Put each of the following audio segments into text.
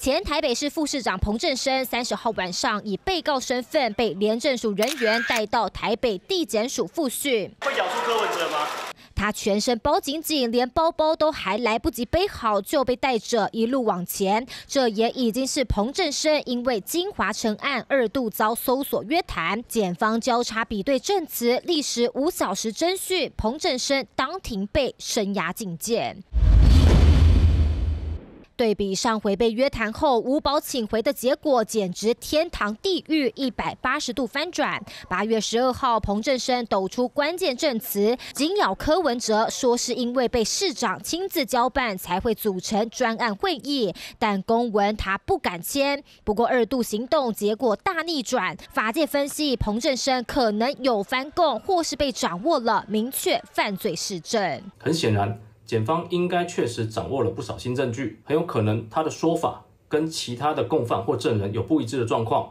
前台北市副市长彭振生三十号晚上以被告身份被廉政署人员带到台北地检署复讯。会咬住柯文哲吗？他全身包紧紧，连包包都还来不及背好，就被带着一路往前。这也已经是彭振生因为金华城案二度遭搜索约谈，检方交叉比对证词，历时五小时侦讯，彭振生当庭被声押禁见。对比上回被约谈后无保请回的结果，简直天堂地狱一百八十度翻转。八月十二号，彭振生抖出关键证词，紧咬柯文哲，说是因为被市长亲自交办才会组成专案会议，但公文他不敢签。不过二度行动结果大逆转，法界分析彭振生可能有翻供，或是被掌握了明确犯罪事证。很显然。检方应该确实掌握了不少新证据，很有可能他的说法跟其他的共犯或证人有不一致的状况。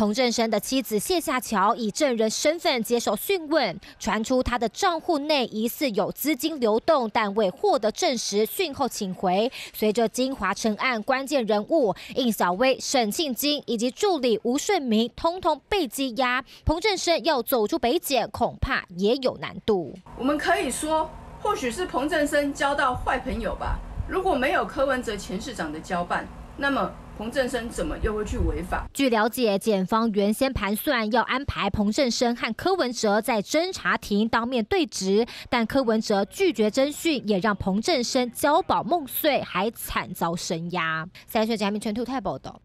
彭振生的妻子谢夏乔以证人身份接受讯问，传出他的账户内疑似有资金流动，但未获得证实，讯后请回。随着金华城案关键人物应小薇、沈庆金以及助理吴顺明通通被羁押，彭振生要走出北检，恐怕也有难度。我们可以说，或许是彭振生交到坏朋友吧。如果没有柯文哲前市长的交办，那么。彭振生怎么又会去违法？据了解，检方原先盘算要安排彭振生和柯文哲在侦查庭当面对质，但柯文哲拒绝侦讯，也让彭振生交保梦碎，还惨遭声压。三岁加明全图太报道。